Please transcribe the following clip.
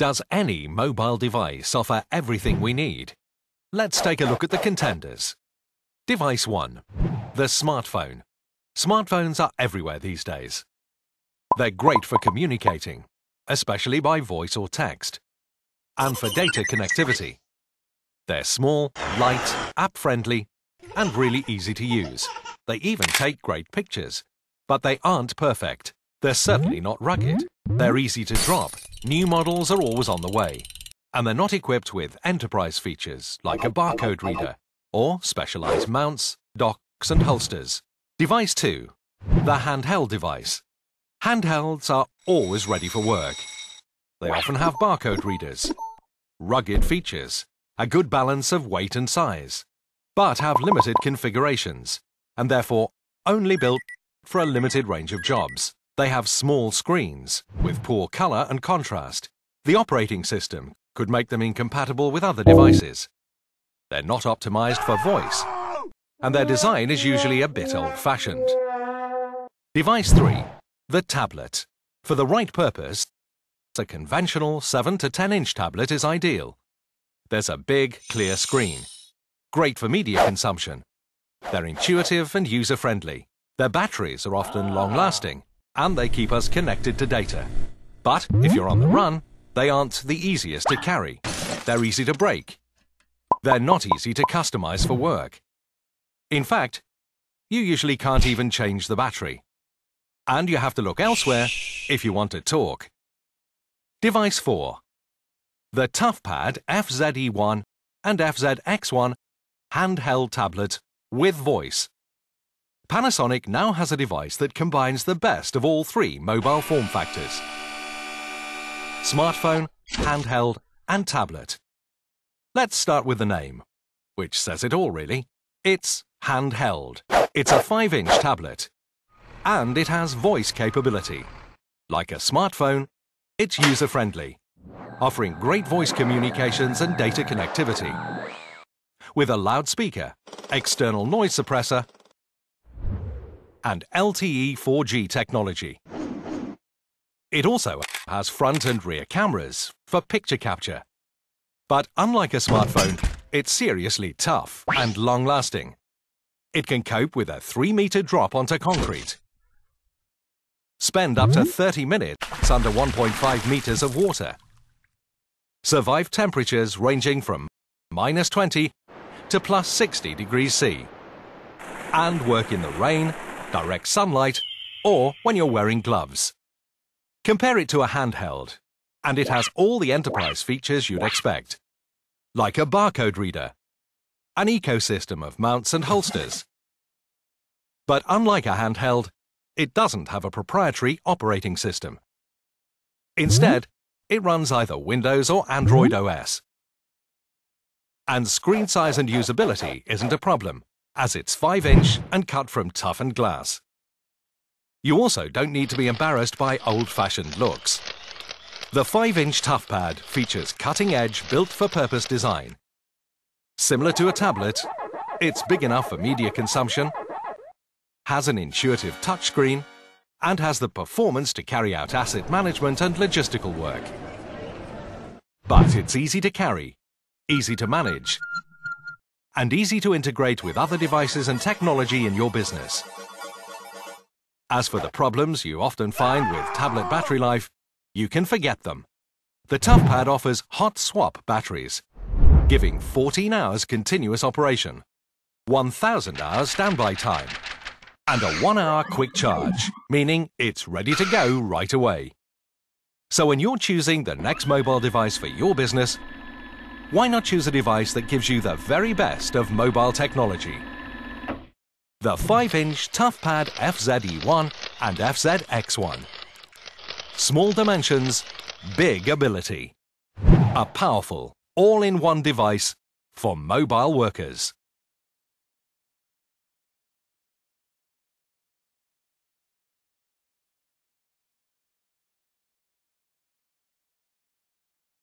Does any mobile device offer everything we need? Let's take a look at the contenders. Device 1. The smartphone. Smartphones are everywhere these days. They're great for communicating, especially by voice or text, and for data connectivity. They're small, light, app-friendly, and really easy to use. They even take great pictures. But they aren't perfect. They're certainly not rugged. They're easy to drop. New models are always on the way. And they're not equipped with enterprise features like a barcode reader or specialized mounts, docks and holsters. Device 2. The handheld device. Handhelds are always ready for work. They often have barcode readers, rugged features, a good balance of weight and size, but have limited configurations and therefore only built for a limited range of jobs. They have small screens with poor color and contrast. The operating system could make them incompatible with other devices. They're not optimized for voice, and their design is usually a bit old-fashioned. Device 3. The tablet. For the right purpose, a conventional 7 to 10 inch tablet is ideal. There's a big, clear screen. Great for media consumption. They're intuitive and user-friendly. Their batteries are often long-lasting, and they keep us connected to data. But if you're on the run, they aren't the easiest to carry. They're easy to break. They're not easy to customize for work. In fact, you usually can't even change the battery. And you have to look elsewhere if you want to talk. Device 4. The ToughPad FZE1 and FZX1 handheld tablet with voice. Panasonic now has a device that combines the best of all three mobile form factors. Smartphone, handheld and tablet. Let's start with the name, which says it all really. It's handheld. It's a 5-inch tablet. And it has voice capability. Like a smartphone, it's user-friendly, offering great voice communications and data connectivity. With a loudspeaker, external noise suppressor, and LTE 4G technology. It also has front and rear cameras for picture capture. But unlike a smartphone, it's seriously tough and long-lasting. It can cope with a 3-meter drop onto concrete. Spend up to 30 minutes under 1.5 meters of water. Survive temperatures ranging from minus 20 to plus 60 degrees C. And work in the rain, direct sunlight, or when you're wearing gloves. Compare it to a handheld, and it has all the enterprise features you'd expect. Like a barcode reader, an ecosystem of mounts and holsters. But unlike a handheld, it doesn't have a proprietary operating system. Instead, it runs either Windows or Android OS. And screen size and usability isn't a problem, as it's 5-inch and cut from toughened glass. You also don't need to be embarrassed by old-fashioned looks. The 5-inch ToughPad features cutting-edge, built-for-purpose design. Similar to a tablet, it's big enough for media consumption, has an intuitive touchscreen, and has the performance to carry out asset management and logistical work. But it's easy to carry, easy to manage, and easy to integrate with other devices and technology in your business. As for the problems you often find with tablet battery life, you can forget them. The ToughPad offers hot swap batteries, giving 14 hours continuous operation, 1000 hours standby time, and a one hour quick charge, meaning it's ready to go right away. So when you're choosing the next mobile device for your business, why not choose a device that gives you the very best of mobile technology? the 5-inch ToughPad FZE1 and FZX1. Small dimensions, big ability. A powerful, all-in-one device for mobile workers.